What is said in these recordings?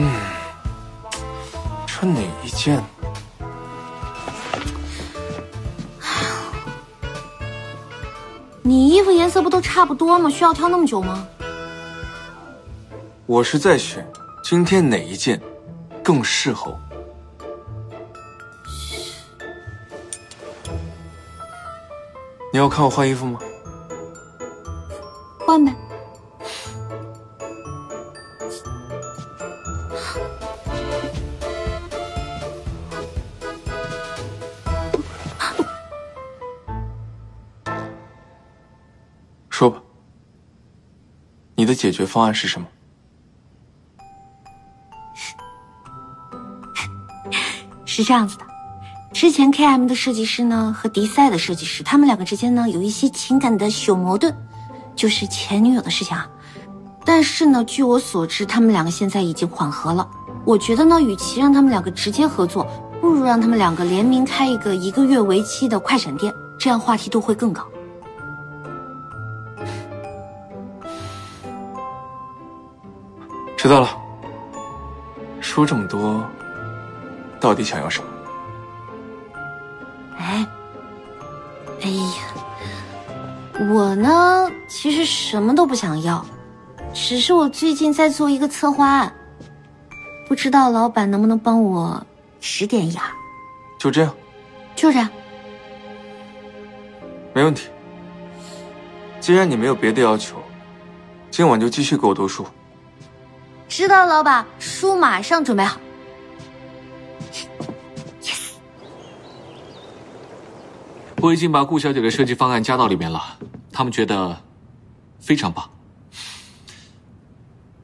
嗯。穿哪一件？你衣服颜色不都差不多吗？需要挑那么久吗？我是在选今天哪一件更适合。你要看我换衣服吗？换呗。你的解决方案是什么？是这样子的，之前 K M 的设计师呢和迪赛的设计师，他们两个之间呢有一些情感的小矛盾，就是前女友的事情啊。但是呢，据我所知，他们两个现在已经缓和了。我觉得呢，与其让他们两个直接合作，不如让他们两个联名开一个一个月为期的快闪店，这样话题度会更高。知道了。说这么多，到底想要什么？哎，哎呀，我呢，其实什么都不想要，只是我最近在做一个策划案，不知道老板能不能帮我指点一下。就这样，就这样，没问题。既然你没有别的要求，今晚就继续给我读书。知道，老板，书马上准备好。我已经把顾小姐的设计方案加到里面了，他们觉得非常棒。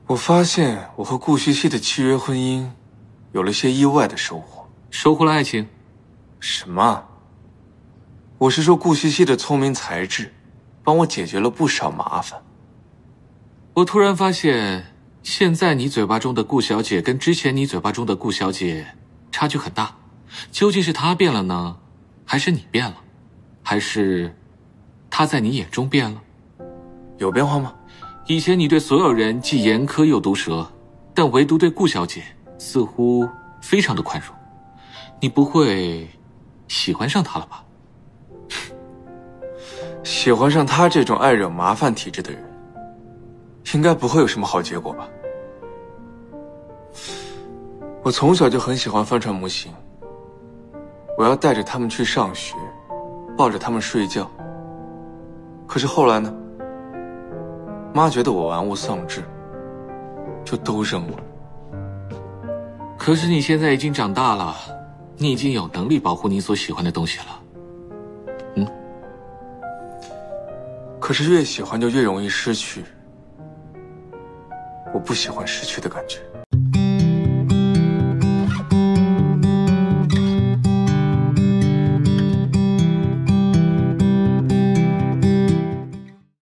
我发现我和顾西西的契约婚姻有了些意外的收获，收获了爱情？什么？我是说顾西西的聪明才智，帮我解决了不少麻烦。我突然发现。现在你嘴巴中的顾小姐跟之前你嘴巴中的顾小姐差距很大，究竟是她变了呢，还是你变了，还是她在你眼中变了？有变化吗？以前你对所有人既严苛又毒舌，但唯独对顾小姐似乎非常的宽容。你不会喜欢上她了吧？喜欢上她这种爱惹麻烦体质的人，应该不会有什么好结果吧？我从小就很喜欢帆船模型，我要带着他们去上学，抱着他们睡觉。可是后来呢？妈觉得我玩物丧志，就都扔了。可是你现在已经长大了，你已经有能力保护你所喜欢的东西了。嗯。可是越喜欢就越容易失去，我不喜欢失去的感觉。